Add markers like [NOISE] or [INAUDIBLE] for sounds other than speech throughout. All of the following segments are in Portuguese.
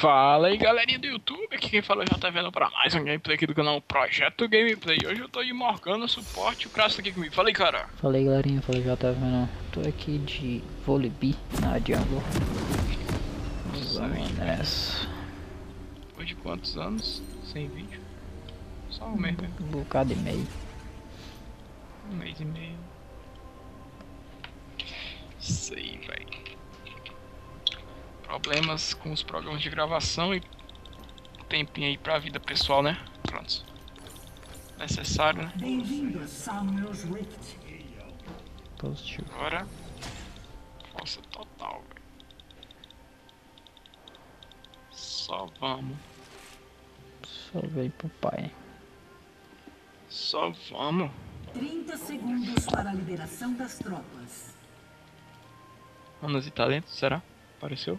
Fala aí galerinha do YouTube, aqui quem fala já tá vendo pra mais um gameplay aqui do canal Projeto Gameplay. Hoje eu tô de Morgana, suporte, o Crasso tá aqui comigo. Fala aí, cara. Fala aí galerinha, fala já tá vendo. Tô aqui de vôlei na Diablo. Vamos nessa. Depois de quantos anos sem vídeo? Só um mês mesmo. Um bocado e meio. Um mês e meio. Isso aí, velho problemas com os programas de gravação e tempinho aí pra vida pessoal, né? Pronto. Necessário, né? Bem-vindo a Summer's Rift. Positivo. Agora, força total, velho. Só vamos. Só veio pro pai. Só vamos. 30 segundos para a liberação das tropas. Manos e talentos, será? Apareceu?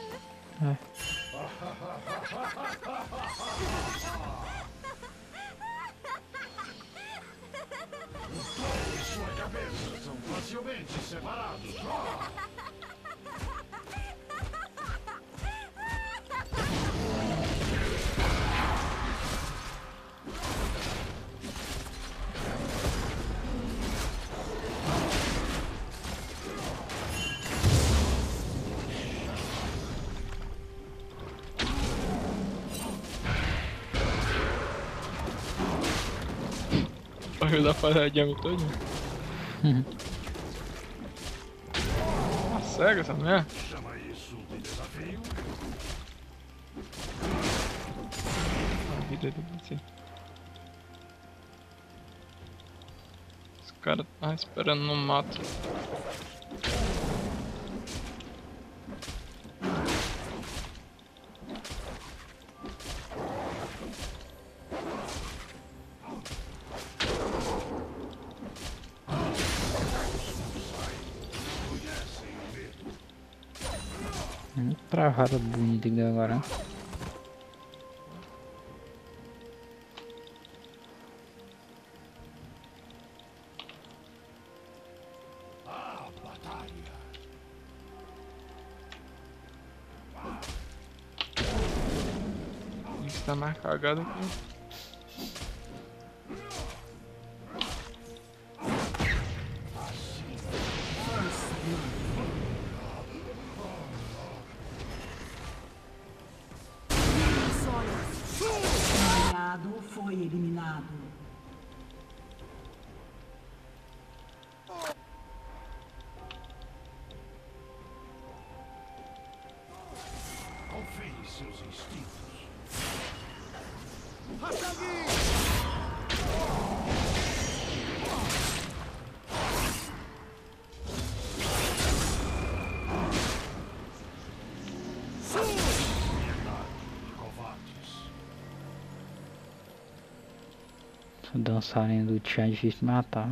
Correu da fase água toda. Uhum cega essa mulher? Chama isso de desafio? A vida dele assim. Esse cara tá esperando no mato. Travada bonita aqui agora. Está mais cagado foi eliminado. O dançarino do de matar.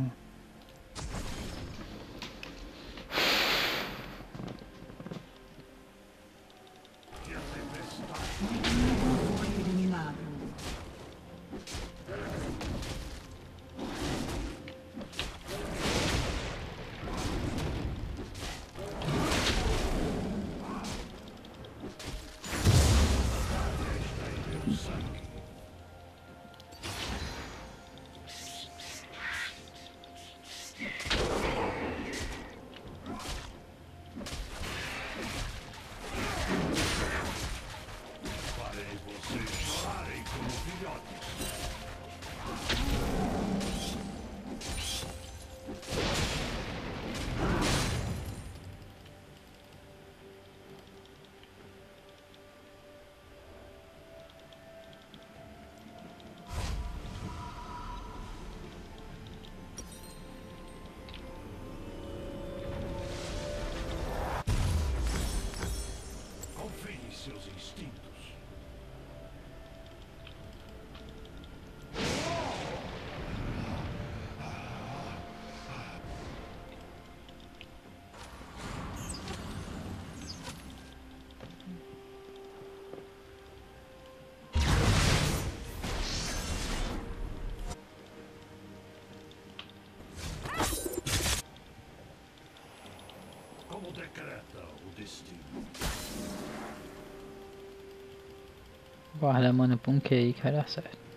Guarda, mano, um QI que vai dar certo.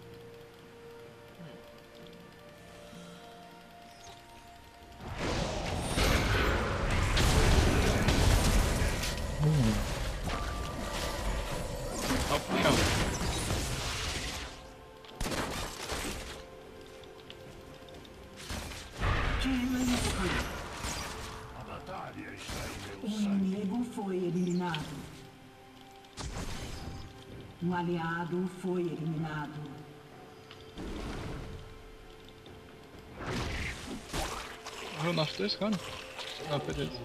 Aliado foi eliminado. Morreu nossos dois, cara? Não, beleza.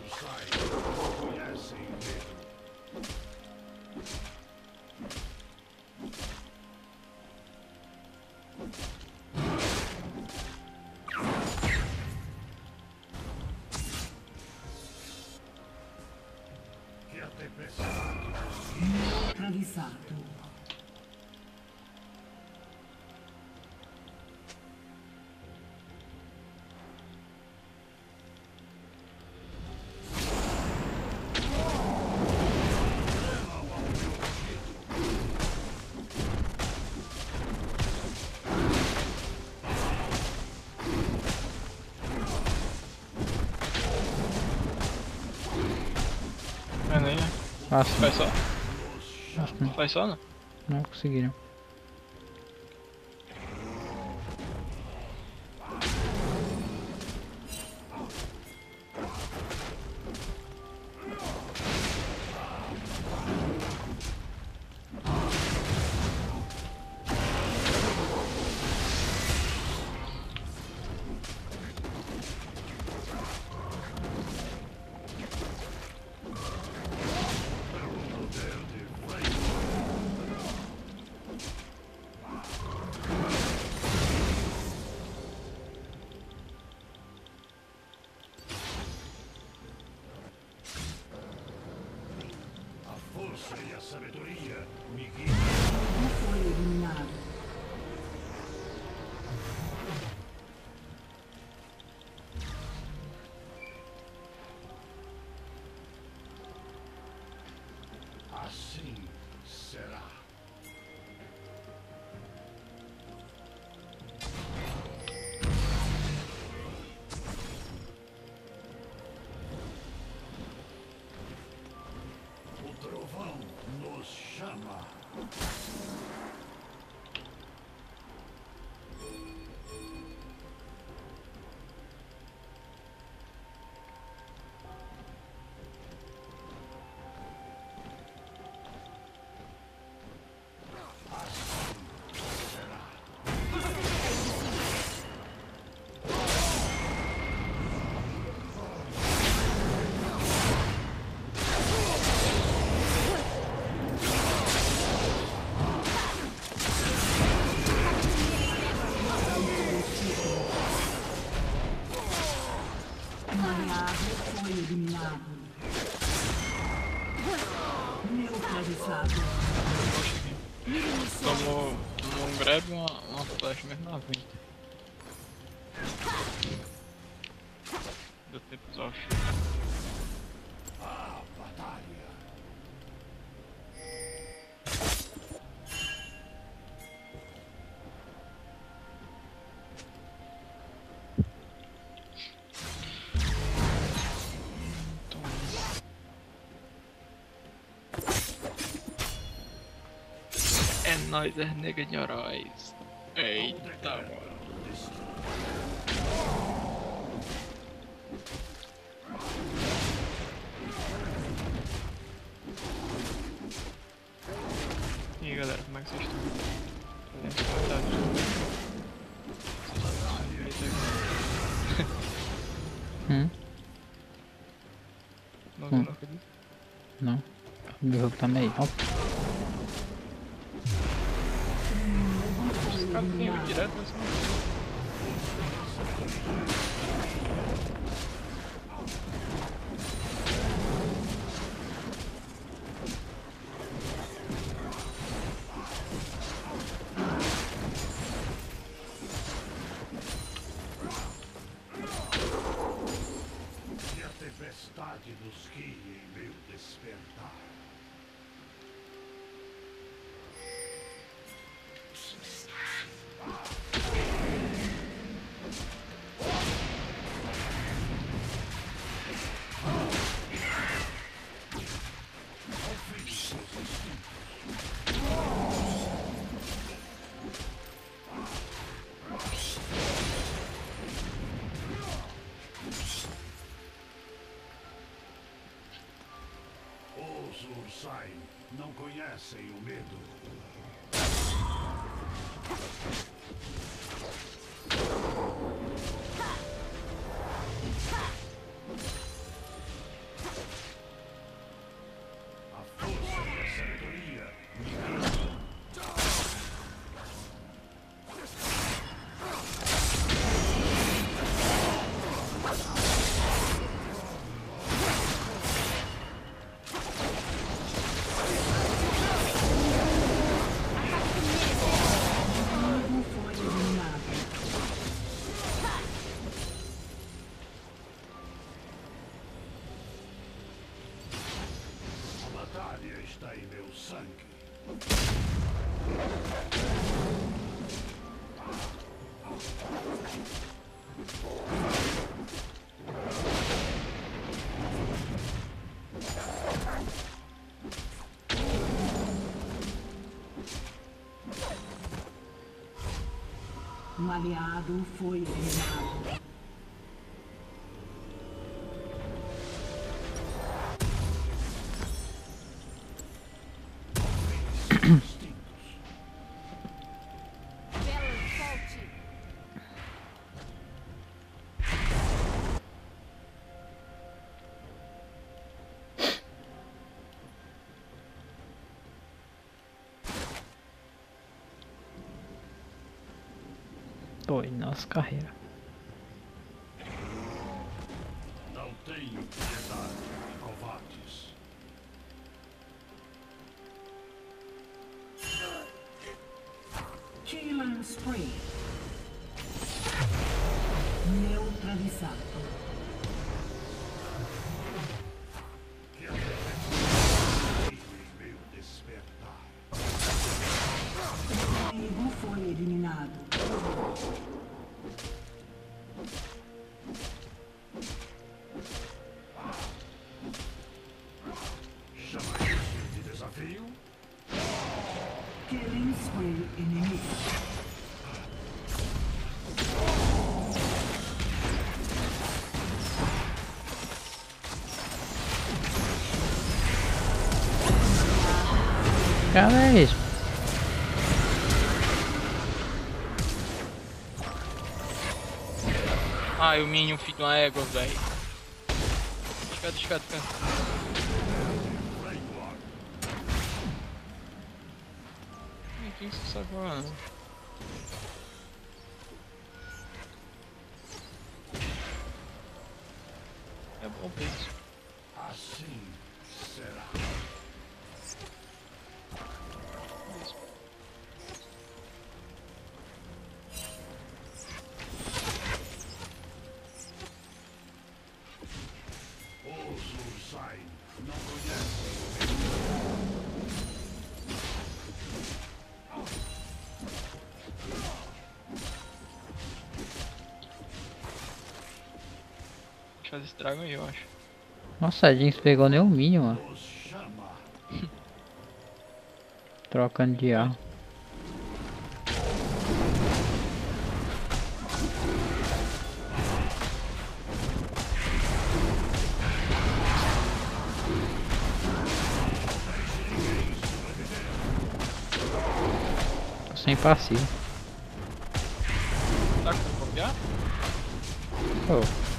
Acho, Faz só? acho que não, Faz só, né? não conseguiram. Neutralizado. Tomou, tomou um grab e uma, uma flash mesmo na vida. Deu tempo de usar o. É nóis, é nega de heróis. Eita, mano. E aí galera, como é que vocês estão? Podem nos comentários. Hum? Não viu, não acredito. Não. O jogo tá Thank you. Conhecem o medo. Aliado foi eliminado. Foi nossa carreira. Não Cara, é isso. Ai, o Minion de uma égua, velho. Fica, fica, fica. Rainwalk. Quem que você sabe agora? Eu fazer esse dragão aí, eu acho. Nossa, a Jinx pegou nem o mínimo, mano. [LAUGHS] Trocando de. Tô Sem passivo. Tá com copiar? Oh.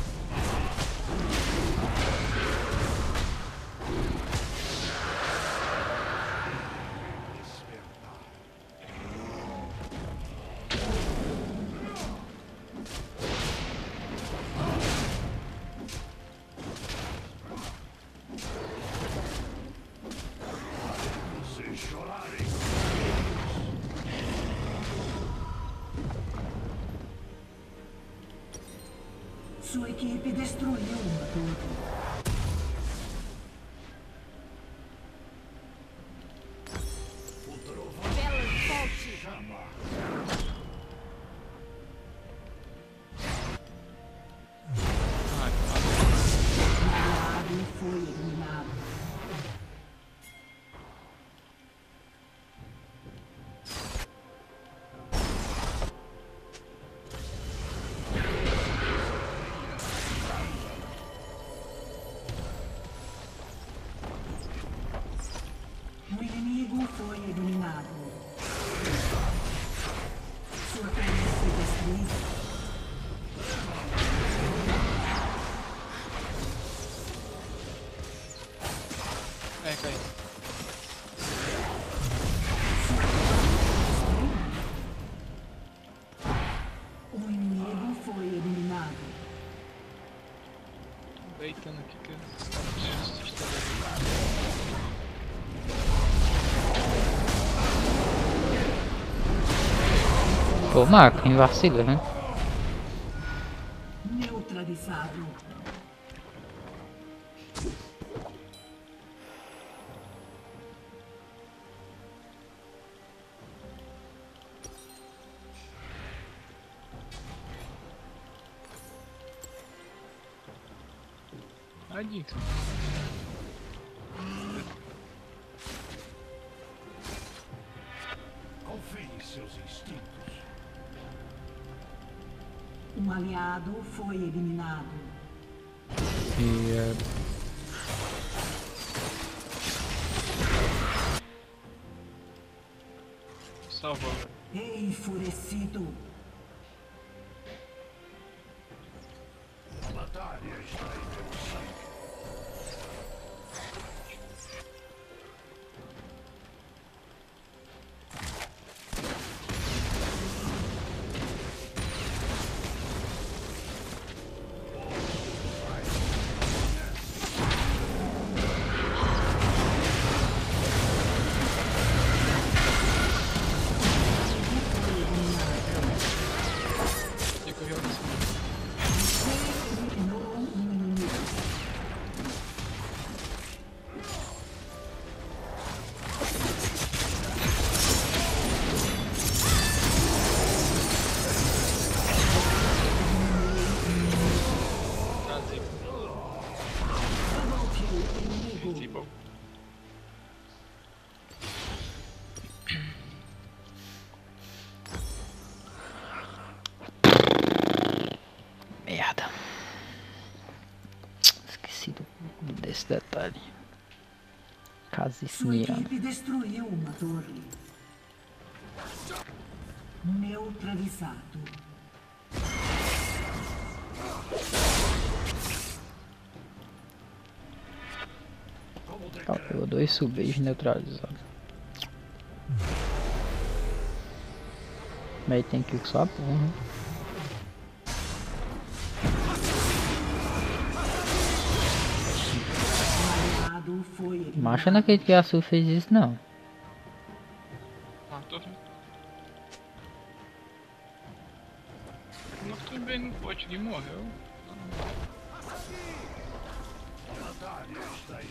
Pô, Marco, em vacila, né? Neutralizado. Ah, Aliado foi eliminado. E é, Salvou. Enfurecido. A batalha está em Sua Casisniano. equipe destruiu uma torre. Neutralizado. Decreto, pegou dois subis neutralizados. Mas tem que ir só a porra. Macho não acredito que a Su fez isso não. Matou. Matou bem no pote, ele morreu. batalha está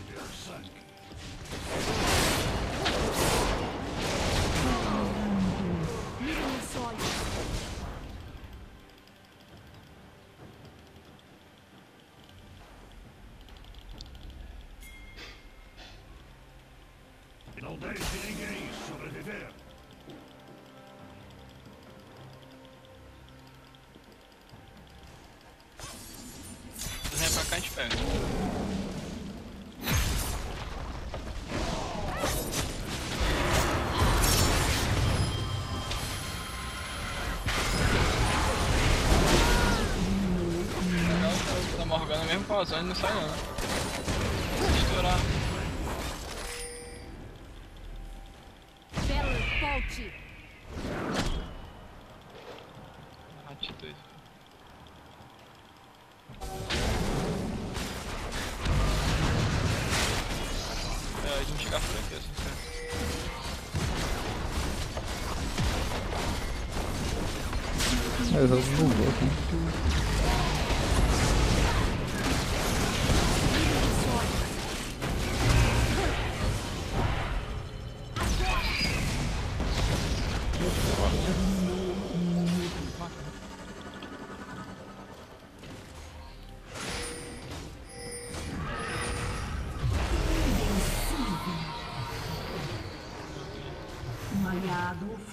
Morgana mesmo com a zona não sai não. Se estourar. Belo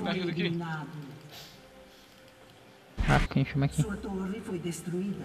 foi ajuda aqui. eliminado. Ah, quem chama aqui? Sua torre foi destruída.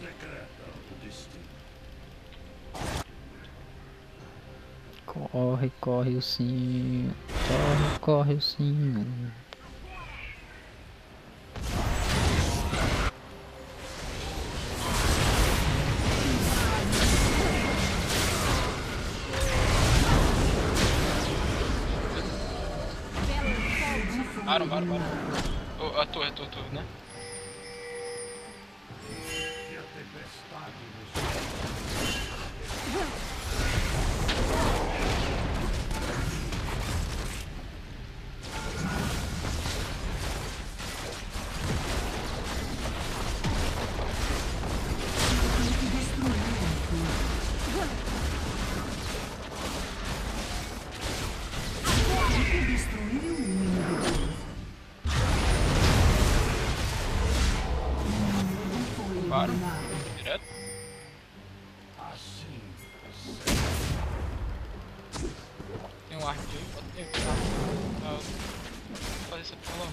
decreta o destino. Corre, corre o sim, corre, corre o sim. Baron, Baron, Baron. A torre, a torre, a torre, né? Um arco aí, pode ter. Ah, fazer essa porra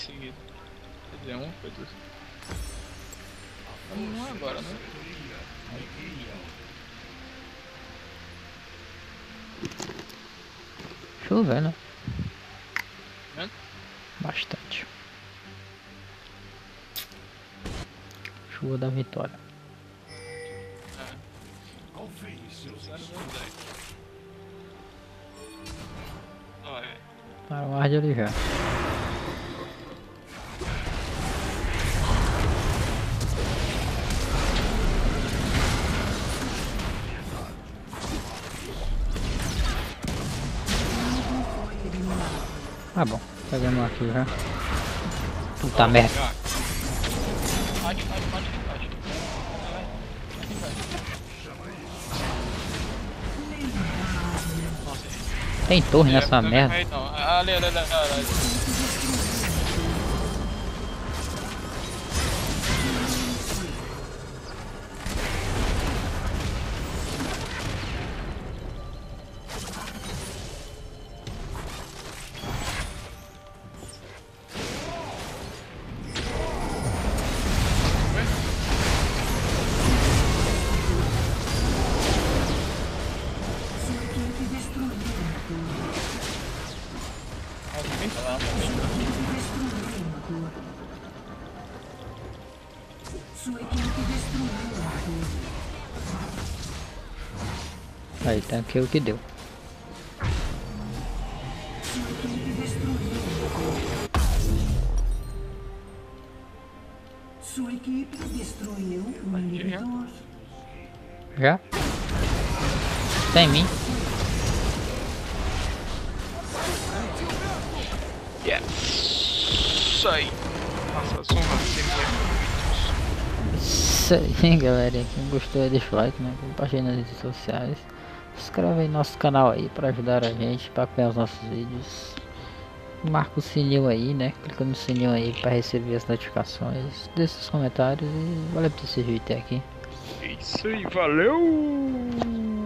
Seguidas. Quer dizer, um foi duas. Vamos um agora, né? Chovendo. né? Vendo? Bastante. Chuva da vitória. É, Confie seus velho. Para o ar de Tá bom, pegamos aqui já. Puta merda. Bate, bate, bate, Tem torre nessa é, merda. ali, ali, ali, ali. Tá aqui o que deu. Sua equipe destruiu uma torre. Sua equipe destruiu um inibidor. Já? Tem mim. Yes! Isso aí! Nossa, som Isso aí, galera. Quem gostou aí, deixa o like, né? Compartilha nas redes sociais. Inscreve aí no nosso canal aí para ajudar a gente, para acompanhar os nossos vídeos. Marca o sininho aí, né? Clica no sininho aí para receber as notificações. Deixa seus comentários e valeu por assistir até aqui. Isso aí, valeu!